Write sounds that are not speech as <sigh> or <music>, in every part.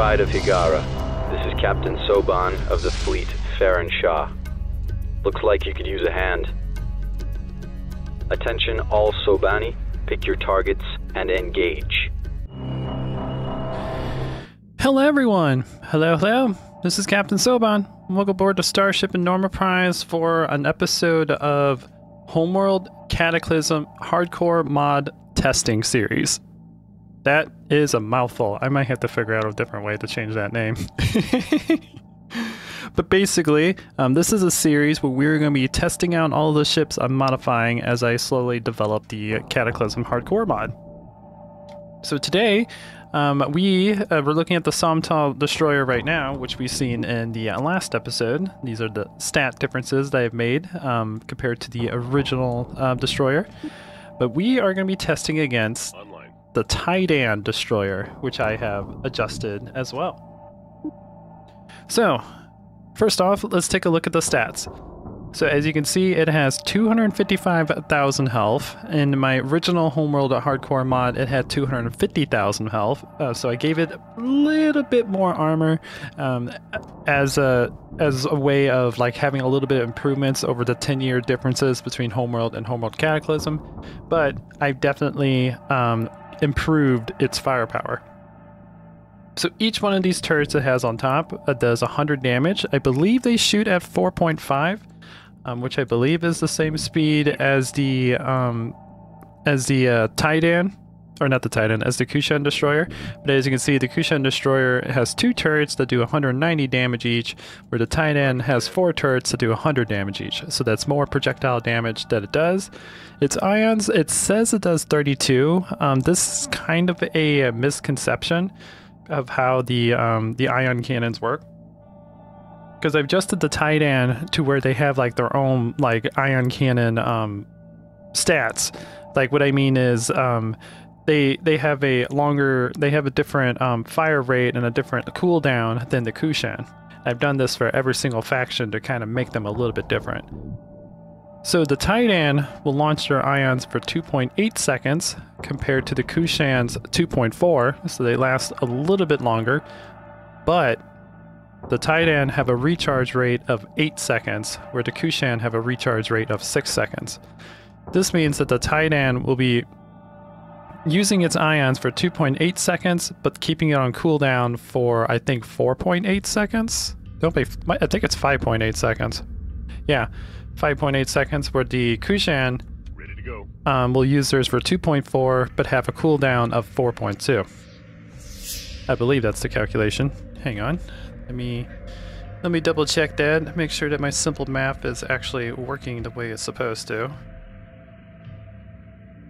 Pride of Hiigara. This is Captain Soban of the fleet, Farron Shaw. Looks like you could use a hand. Attention all Sobani, pick your targets and engage. Hello, everyone. Hello, hello. This is Captain Soban. Welcome aboard the Starship and Norma Prize for an episode of Homeworld Cataclysm Hardcore Mod Testing Series. That is a mouthful. I might have to figure out a different way to change that name. <laughs> but basically, um, this is a series where we're going to be testing out all the ships I'm modifying as I slowly develop the Cataclysm Hardcore mod. So today, um, we uh, we're looking at the Somtaaw destroyer right now, which we've seen in the uh, last episode. These are the stat differences that I've made um, compared to the original uh, destroyer. But we are going to be testing against. The Taiidan destroyer, which I have adjusted as well. So, first off, let's take a look at the stats. So as you can see, it has 255,000 health. In my original Homeworld Hardcore mod, it had 250,000 health. Uh, so I gave it a little bit more armor um, as a as a way of like having a little bit of improvements over the 10-year differences between Homeworld and Homeworld Cataclysm. But I've definitely um, improved its firepower. So each one of these turrets it has on top uh, does 100 damage. I believe they shoot at 4.5 um, which I believe is the same speed as the um, as the uh, Taiidan, or not the Taiidan, as the Kushan Destroyer. But as you can see, the Kushan Destroyer has two turrets that do 190 damage each, where the Taiidan has four turrets that do 100 damage each. So that's more projectile damage that it does. Its ions, it says it does 32. Um, this is kind of a misconception of how the um, the ion cannons work because I've adjusted the Taiidan to where they have like their own like ion cannon um, stats. Like what I mean is um, they they have a longer they have a different um, fire rate and a different cooldown than the Kushan. I've done this for every single faction to kind of make them a little bit different. So the Taiidan will launch their ions for 2.8 seconds compared to the Kushan's 2.4, so they last a little bit longer. But the Taiidan have a recharge rate of 8 seconds, where the Kushan have a recharge rate of 6 seconds. This means that the Taiidan will be using its ions for 2.8 seconds, but keeping it on cooldown for, I think, 4.8 seconds? Don't be, I think it's 5.8 seconds. Yeah, 5.8 seconds, where the Kushan Ready to go. um, will use theirs for 2.4, but have a cooldown of 4.2. I believe that's the calculation. Hang on. Let me let me double check that. Make sure that my simple math is actually working the way it's supposed to.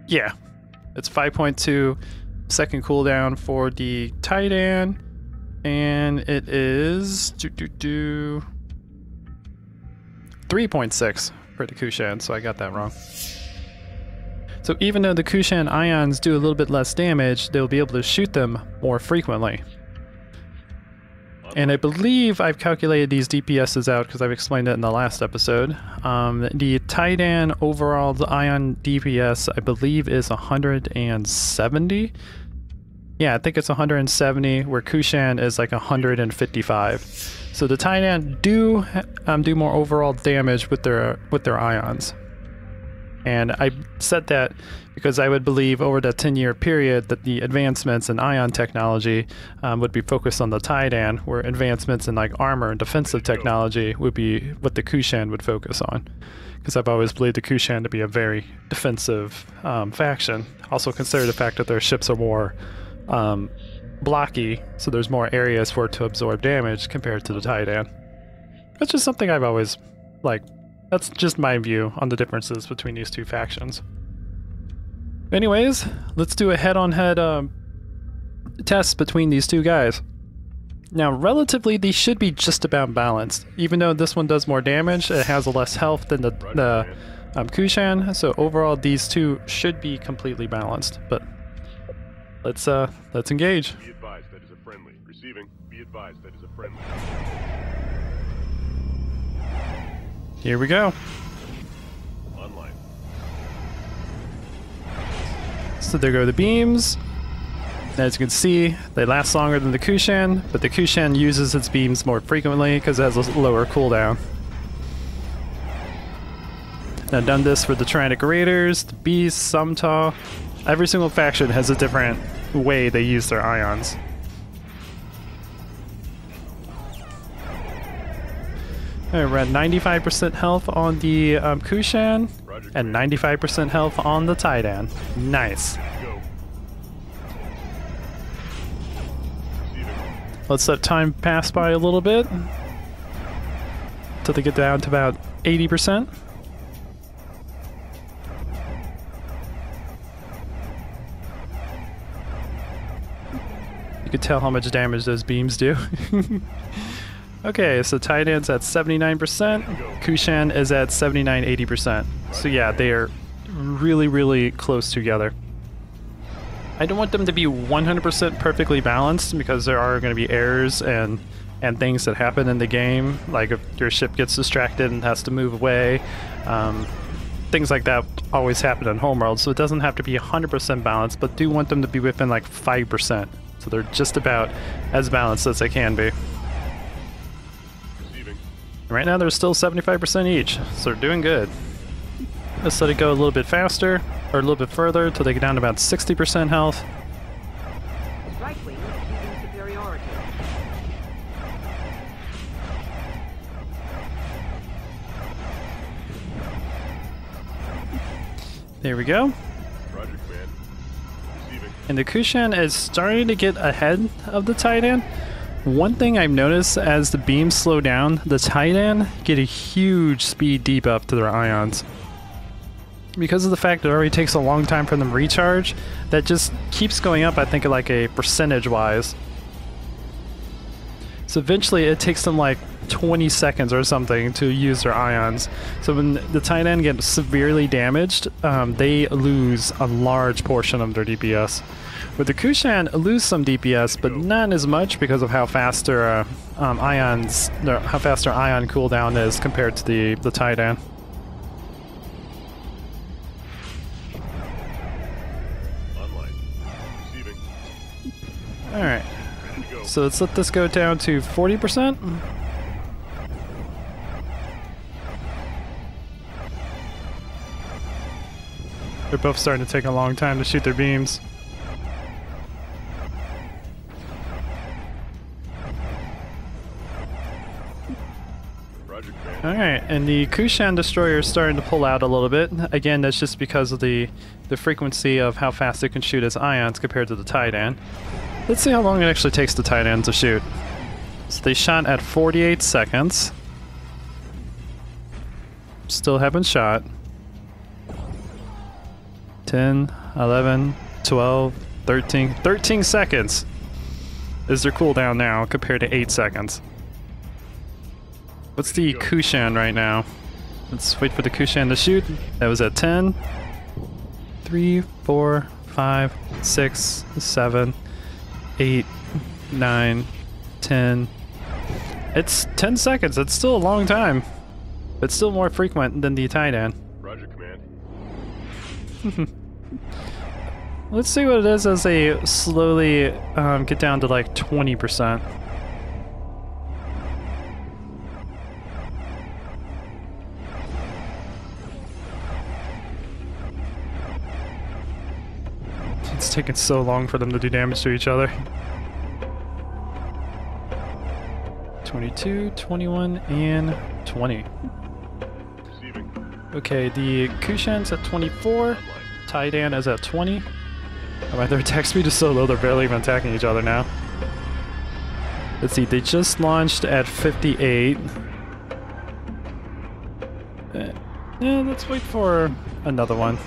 Yeah. It's 5.2 second cooldown for the Taiidan. And it is do do do 3.6 for the Kushan, so I got that wrong. So even though the Kushan ions do a little bit less damage, they'll be able to shoot them more frequently. And I believe I've calculated these DPSs out because I've explained it in the last episode. Um, the Taiidan overall the ion DPS I believe is 170. Yeah, I think it's 170, where Kushan is like 155. So the Taiidan do um, do more overall damage with their with their ions. And I said that because I would believe over that 10 year period that the advancements in ion technology um, would be focused on the Taiidan, where advancements in like armor and defensive technology would be what the Kushan would focus on. Because I've always believed the Kushan to be a very defensive um, faction. Also consider the fact that their ships are more um, blocky, so there's more areas for it to absorb damage compared to the Taiidan. That's just something I've always like that's just my view on the differences between these two factions. Anyways, let's do a head-on-head um, test between these two guys. Now, relatively, these should be just about balanced. Even though this one does more damage, it has less health than the, the um, Kushan, so overall these two should be completely balanced. But let's uh, let's engage. Be advised that is a friendly. Receiving. Be advised that is a friendly. Here we go. So there go the beams. As you can see, they last longer than the Kushan, but the Kushan uses its beams more frequently because it has a lower cooldown. I've done this for the Turanic Raiders, the Beasts, Somtaaw. Every single faction has a different way they use their ions. Alright, we're at 95% health on the um, Kushan and 95% health on the Taiidan. Nice. Let's let time pass by a little bit until they get down to about 80%. You can tell how much damage those beams do. <laughs> okay, so Taiidan's at 79%, Kushan is at 79 80%. So yeah, they are really, really close together. I don't want them to be 100% perfectly balanced because there are going to be errors and and things that happen in the game, like if your ship gets distracted and has to move away. Um, things like that always happen in Homeworld, so it doesn't have to be 100% balanced, but do want them to be within like 5%. So they're just about as balanced as they can be. Right now they're still 75% each, so they're doing good. Let's let it go a little bit faster, or a little bit further, until they get down to about 60% health. Strike Wing achieving superiority. There we go. Roger, And the Kushan is starting to get ahead of the Taiidan. One thing I've noticed as the beams slow down, the Taiidan get a huge speed deep up to their ions. Because of the fact that it already takes a long time for them to recharge, that just keeps going up, I think, like a percentage wise. So eventually it takes them like 20 seconds or something to use their ions. So when the Taiidan gets severely damaged, um, they lose a large portion of their DPS. With the Kushan, lose some DPS, but not as much because of how fast their uh, um, ions, their, how fast their ion cooldown is compared to the the Taiidan. Online. Receiving. All right, so let's let this go down to 40%. They're both starting to take a long time to shoot their beams. Alright, and the Kushan destroyer is starting to pull out a little bit. Again, that's just because of the, the frequency of how fast it can shoot its ions compared to the Taiidan. Let's see how long it actually takes the Taiidan to shoot. So they shot at 48 seconds. Still haven't shot. 10, 11, 12, 13. 13 seconds is their cooldown now compared to 8 seconds. What's the Kushan right now? Let's wait for the Kushan to shoot. That was at 10. 3, 4, 5, 6, 7, 8, 9, 10. It's 10 seconds. It's still a long time. But still more frequent than the Taiidan. Roger, command. <laughs> Let's see what it is as they slowly um, get down to like 20%. It's taking so long for them to do damage to each other. 22, 21, and 20. Okay, the Kushan's at 24. Online. Taiidan is at 20. My, their attack speed is so low, they're barely even attacking each other now. Let's see, they just launched at 58. Uh, yeah, let's wait for another one.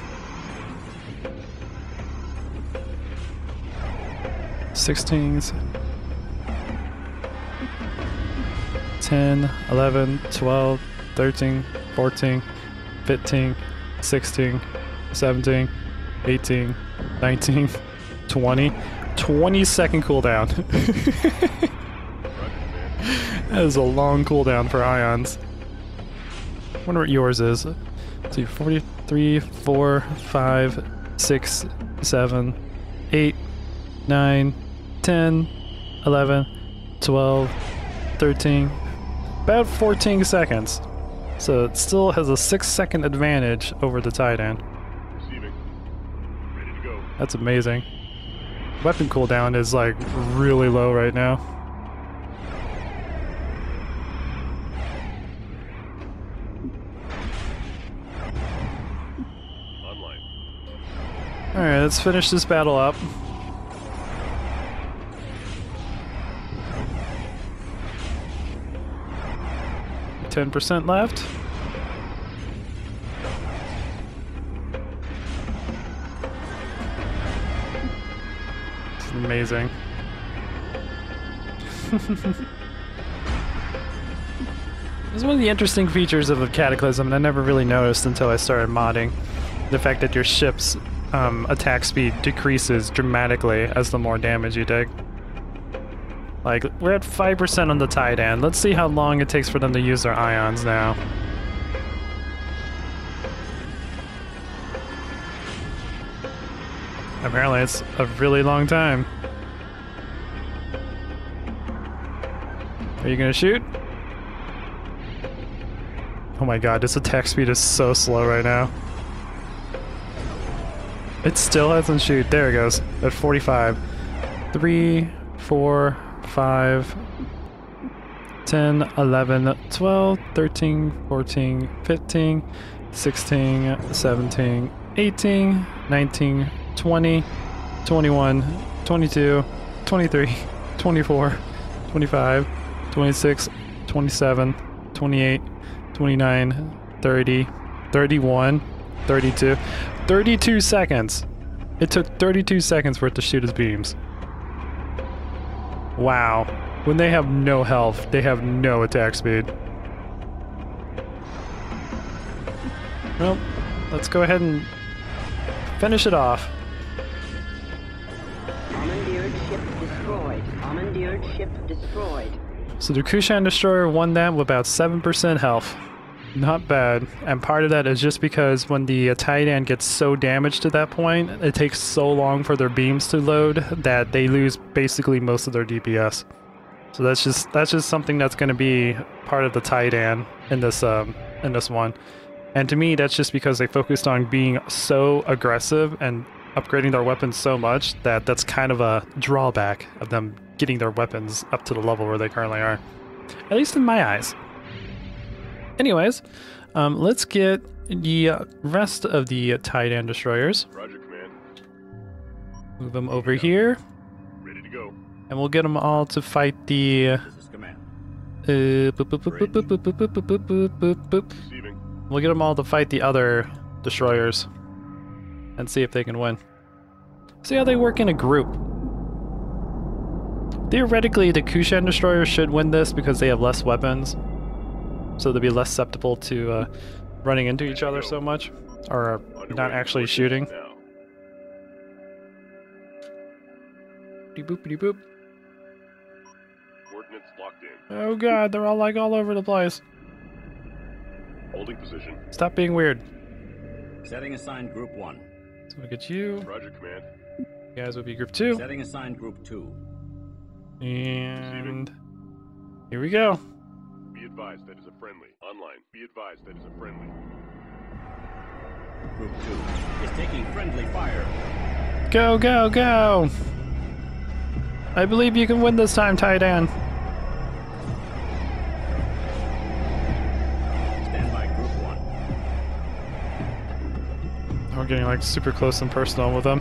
16s. 10, 11, 12, 13, 14, 15, 16, 17, 18, 19, 20. 20 second cooldown. <laughs> that is a long cooldown for ions. I wonder what yours is. See, 43, 4, 5, 6, 7, 8, 9, 10, 11, 12, 13, about 14 seconds. So it still has a 6 second advantage over the Taiidan. Receiving. Ready to go. That's amazing. Weapon cooldown is like really low right now. Online. Alright, let's finish this battle up. Ten percent left. Amazing. This is one of the interesting features of a Cataclysm, and I never really noticed until I started modding. The fact that your ship's um, attack speed decreases dramatically as the more damage you take. Like, we're at 5% on the Taiidan. Let's see how long it takes for them to use their ions now. Apparently it's a really long time. Are you gonna shoot? Oh my god, this attack speed is so slow right now. It still hasn't shoot. There it goes. At 45. 3, 4, 5, 10, 11, 12, 13, 14, 15, 16, 17, 18, 19, 20, 21, 22, 23, <laughs> 24, 25, 26, 27, 28, 29, 30, 31, 32. 32 seconds. It took 32 seconds for it to shoot his beams. Wow. When they have no health, they have no attack speed. Well, let's go ahead and finish it off. Ship destroyed. So the Kushan Destroyer won that with about 7% health. Not bad. And part of that is just because when the uh, Taiidan gets so damaged to that point, it takes so long for their beams to load that they lose basically most of their DPS. So that's just that's just something that's going to be part of the Taiidan in this um, in this one. And to me, that's just because they focused on being so aggressive and upgrading their weapons so much that that's kind of a drawback of them getting their weapons up to the level where they currently are. At least in my eyes. Anyways, um, let's get the rest of the Taiidan destroyers. Roger, command. Move them over here. Ready to go. And we'll get them all to fight the. We'll get them all to fight the other destroyers and see if they can win. See how they work in a group. Theoretically, the Kushan destroyers should win this because they have less weapons, so they'll be less susceptible to uh, running into each other so much, or not actually shooting. Boop, boop. Coordinates locked in. Oh god, they're all like all over the place. Holding position. Stop being weird. Setting assigned group one. So we get you. Roger, command. You guys will be group two. Setting assigned group two. And here we go. Be advised that is a friendly. Online. Be advised that is a friendly. Group two is taking friendly fire. Go, go, go! I believe you can win this time, Taiidan. Stand by group one. We're getting like super close and personal with them.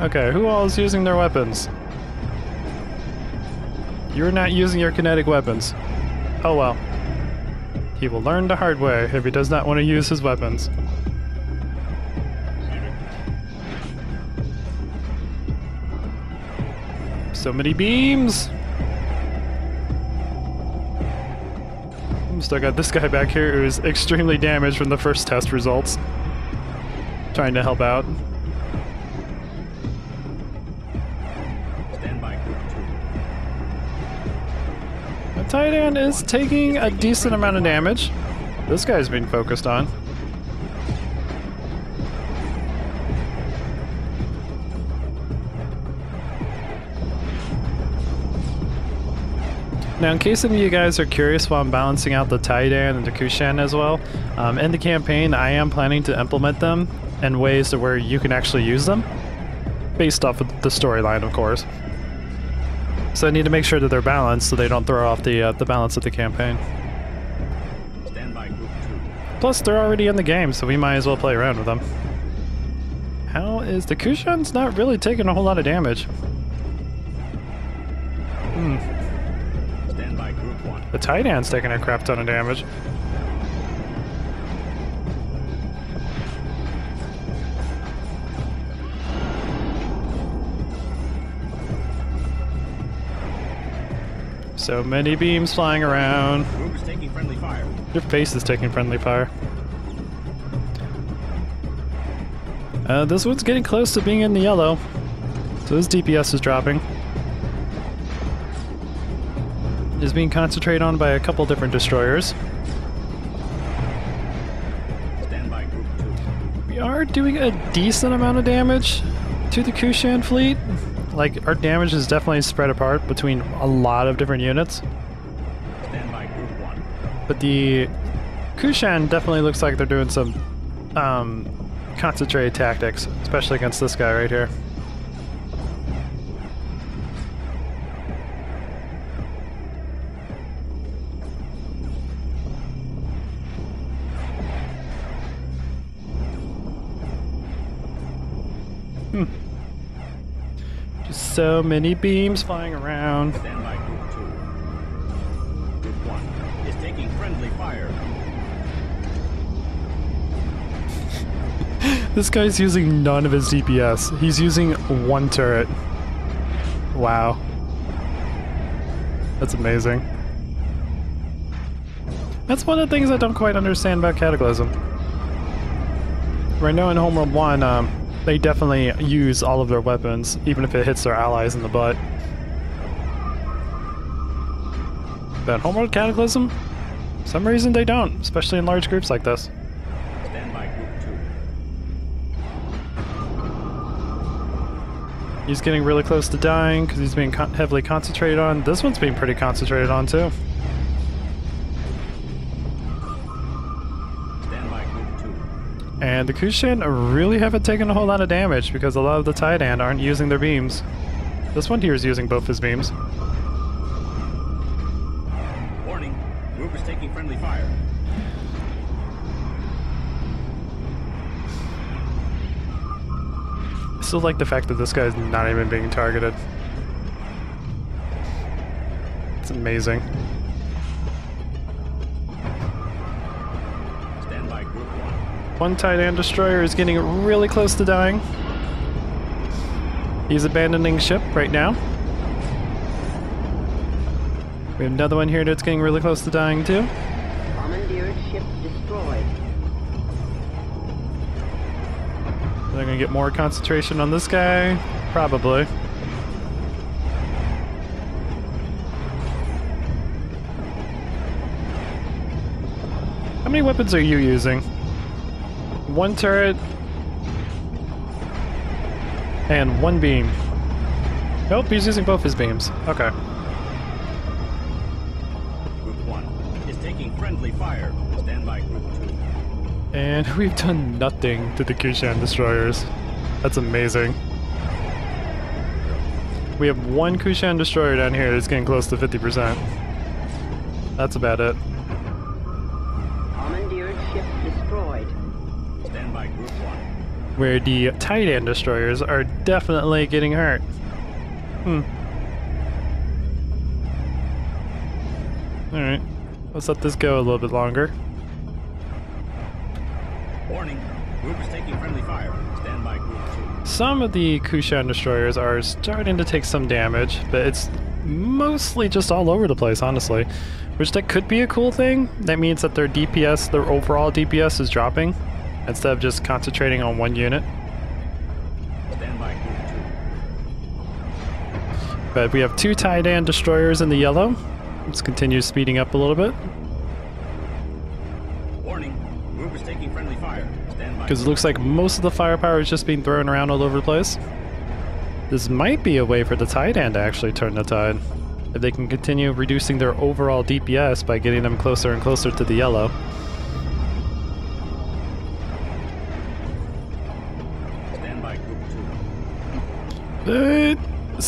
Okay, who all is using their weapons? You're not using your kinetic weapons. Oh well. He will learn the hard way if he does not want to use his weapons. So many beams! Still got this guy back here who is extremely damaged from the first test results trying to help out. Taiidan is taking a decent amount of damage. This guy's being focused on. Now, in case any of you guys are curious while I'm balancing out the Taiidan and the Kushan as well, um, in the campaign I am planning to implement them in ways to where you can actually use them, based off of the storyline, of course. So I need to make sure that they're balanced so they don't throw off the uh, the balance of the campaign. Stand by Group 2. Plus, they're already in the game, so we might as well play around with them. How is the Kushan's not really taking a whole lot of damage? Hmm. Stand by Group 1. The Taiidan's taking a crap ton of damage. So many beams flying around. Group taking friendly fire. Your face is taking friendly fire. Uh, this one's getting close to being in the yellow. So his DPS is dropping. Is being concentrated on by a couple different destroyers. Stand by Group 2. We are doing a decent amount of damage to the Kushan fleet. Like, our damage is definitely spread apart between a lot of different units. Stand by Group 1. But the Kushan definitely looks like they're doing some um, concentrated tactics, especially against this guy right here. So many beams flying around. Stand Group 2. Group 1 is taking friendly fire. <laughs> This guy's using none of his DPS. He's using one turret. Wow. That's amazing. That's one of the things I don't quite understand about Cataclysm. Right now in Homeworld 1, um, they definitely use all of their weapons, even if it hits their allies in the butt. But in Homeworld Cataclysm, for some reason they don't, especially in large groups like this. Stand by Group 2. He's getting really close to dying because he's being con- heavily concentrated on. This one's being pretty concentrated on too. And the Kushan really haven't taken a whole lot of damage because a lot of the Taiidan aren't using their beams. This one here is using both his beams. Warning. Group is taking friendly fire. I still like the fact that this guy's not even being targeted. It's amazing. One Taiidan destroyer is getting really close to dying. He's abandoning ship right now. We have another one here that's getting really close to dying too. Commandeered ship destroyed. They're gonna get more concentration on this guy. Probably. How many weapons are you using? One turret. And one beam. Nope, he's using both his beams. Okay. Group 1 is taking friendly fire. Stand by Group 2. And <laughs> we've done nothing to the Kushan destroyers. That's amazing. We have one Kushan destroyer down here that's getting close to 50%. That's about it. Where the Taiidan destroyers are definitely getting hurt. Hmm. Alright. Let's let this go a little bit longer. Warning. Group is taking friendly fire. Stand by Group 2. Some of the Kushan destroyers are starting to take some damage, but it's mostly just all over the place, honestly. Which that could be a cool thing. That means that their DPS, their overall DPS is dropping, instead of just concentrating on one unit. Stand by But we have two Taiidan destroyers in the yellow. Let's continue speeding up a little bit, Warning. Group is taking friendly fire. Stand by. because it looks like most of the firepower is just being thrown around all over the place. This might be a way for the Taiidan to actually turn the tide. if they can continue reducing their overall DPS by getting them closer and closer to the yellow.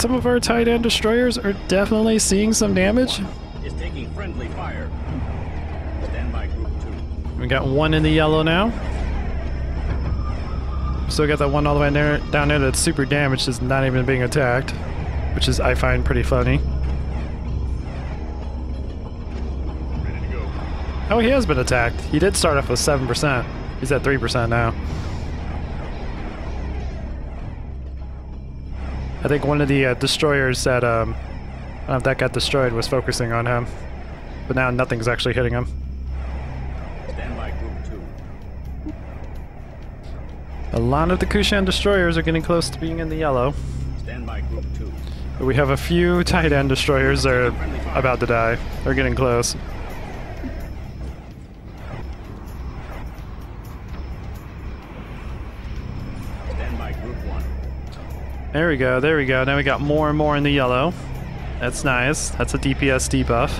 Some of our Taiidan destroyers are definitely seeing some damage. Is taking friendly fire. Stand by Group 2. We got one in the yellow now. Still got that one all the way there, down there that's super damaged, is not even being attacked, which is I find pretty funny. Ready to go. Oh, he has been attacked. He did start off with 7%. He's at 3% now. I think one of the uh, destroyers that um, uh, that got destroyed was focusing on him, but now nothing's actually hitting him. Stand by Group 2. A lot of the Kushan destroyers are getting close to being in the yellow, Stand by Group 2. we have a few Taiidan destroyers that are about to die. They're getting close. There we go, there we go. Now we got more and more in the yellow. That's nice. That's a DPS debuff.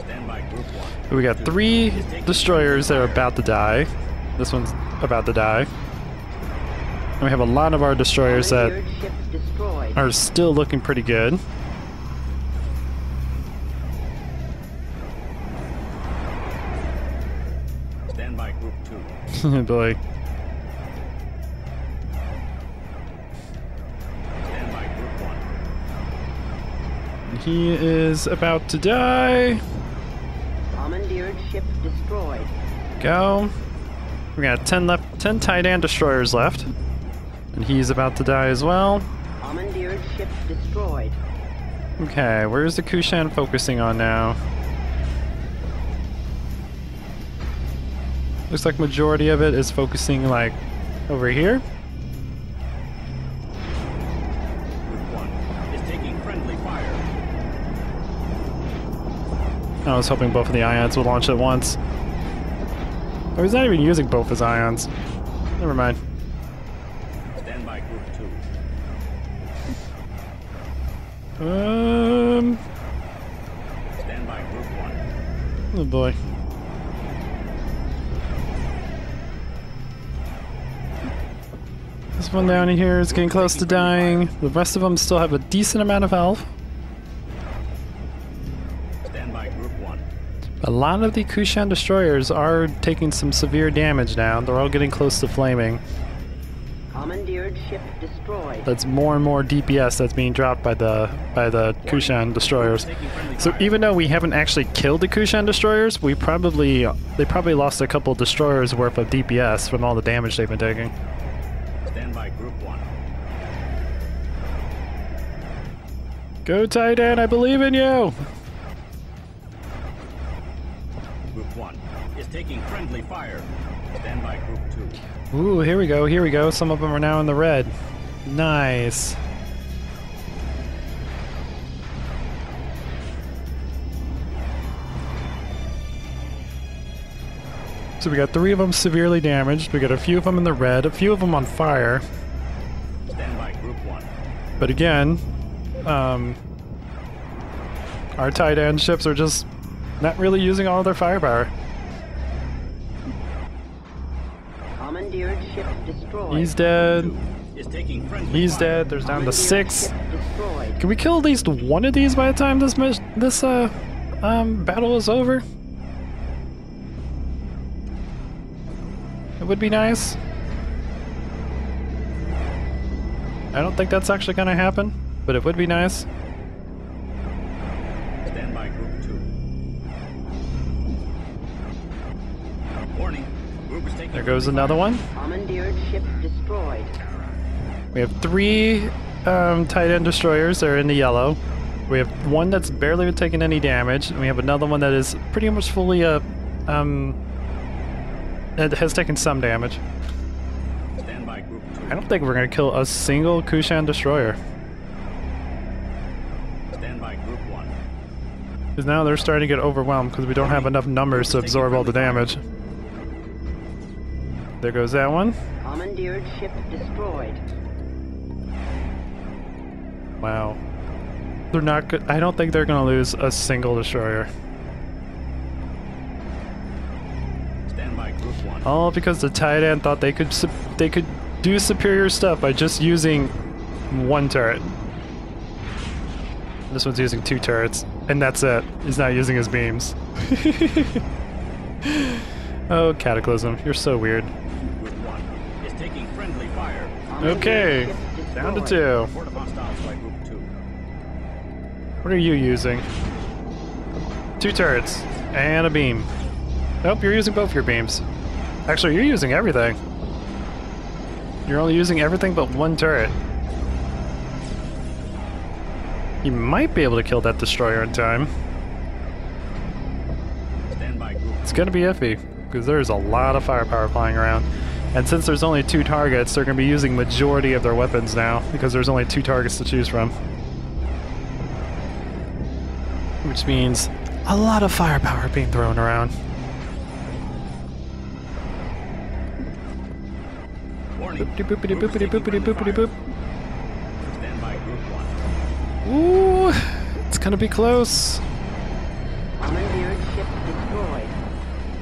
Stand by Group 1. We got three destroyers that are about to die. This one's about to die. And we have a lot of our destroyers that Commandeered ship destroyed. are still looking pretty good. 2. Boy. Stand by Group 1. He is about to die. Commandeered ship destroyed. Go. We got 10 left, 10 Taiidan destroyers left. And he's about to die as well. Commandeered ship destroyed. Okay, where's the Kushan focusing on now? Looks like majority of it is focusing like over here. Group 1 is taking friendly fire. I was hoping both of the ions would launch at once. Oh, he's not even using both his ions. Never mind. Stand by Group 2. Um, Stand by Group 1. oh boy. This one down here is getting close to dying. The rest of them still have a decent amount of health. Stand by Group 1. A lot of the Kushan destroyers are taking some severe damage now. They're all getting close to flaming. Commandeered ship destroyed. That's more and more DPS that's being dropped by the by the Kushan destroyers. So even though we haven't actually killed the Kushan destroyers, we probably they probably lost a couple destroyers worth of DPS from all the damage they've been taking. Go Taiidan, I believe in you. Group 1 is taking friendly fire. Stand by Group 2. Ooh, here we go, here we go. Some of them are now in the red. Nice. So we got three of them severely damaged. We got a few of them in the red, a few of them on fire. Stand by Group 1. But again, um, our Taiidan ships are just not really using all their firepower. Commandeered ship destroyed. He's dead. Is taking friendly He's dead. There's down to six. Can we kill at least one of these by the time this this uh um battle is over? It would be nice. I don't think that's actually gonna happen, but it would be nice. Stand by Group 2. Warning. Group is taking There goes another one. Commandeered ship destroyed. We have three um, Taiidan destroyers that are in the yellow. We have one that's barely been taking any damage, and we have another one that is pretty much fully uh, um, it has taken some damage. Stand by Group 2. I don't think we're gonna kill a single Kushan destroyer. Because now they're starting to get overwhelmed because we don't have enough numbers to absorb all the damage. There goes that one. Commandeered ship destroyed. Wow. They're not good. I don't think they're going to lose a single destroyer. Stand by Group 1. All because the Taiidan thought they could they could do superior stuff by just using one turret. This one's using two turrets, and that's it. He's not using his beams. <laughs> oh, Cataclysm, you're so weird. Is taking friendly fire. Okay, down to two. Report of hostiles by Group 2. What are you using? Two turrets and a beam. Nope, you're using both your beams. Actually, you're using everything. You're only using everything but one turret. You might be able to kill that destroyer in time. Stand by Group It's gonna be iffy, because there's a lot of firepower flying around. And since there's only two targets, they're gonna be using majority of their weapons now, because there's only two targets to choose from. Which means a lot of firepower being thrown around. Warning. Boopity Ooh, it's gonna be close.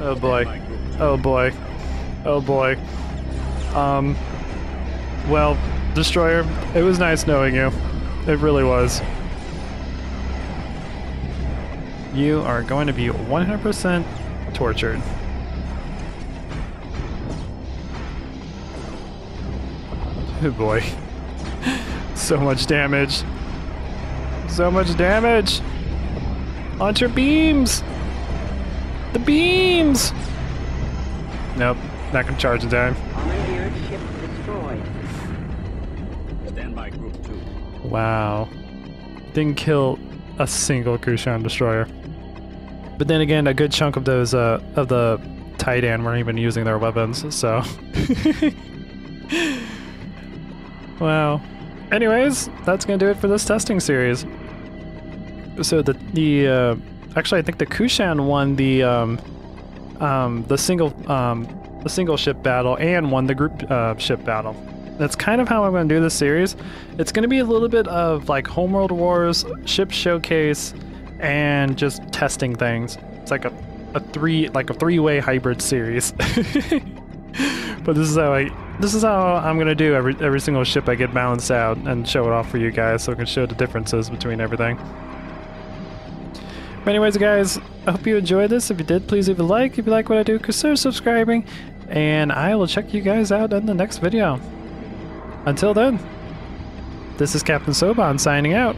Oh boy. Stand by Group 2. Oh boy. Oh boy. Um. Well, Destroyer, it was nice knowing you. It really was. You are going to be 100% tortured. Oh boy. <laughs> so much damage. So much damage. Launch your beams. The beams. Nope, not gonna charge in time. Commandeered ship destroyed. Stand by Group 2. Wow. Didn't kill a single Kushan destroyer. But then again, a good chunk of those uh, of the Taiidan weren't even using their weapons, so. <laughs> wow. Anyways, that's gonna do it for this testing series. So the the uh, actually I think the Kushan won the um, um, the single um, the single ship battle and won the group uh, ship battle. That's kind of how I'm going to do this series. It's going to be a little bit of like Homeworld Wars, ship showcase, and just testing things. It's like a, a three like a three way hybrid series. <laughs> but this is how I this is how I'm going to do every every single ship I get balanced out and show it off for you guys so I can show the differences between everything. Anyways, guys, I hope you enjoyed this. If you did, please leave a like. If you like what I do, consider subscribing. And I will check you guys out in the next video. Until then, this is Captain Soban signing out.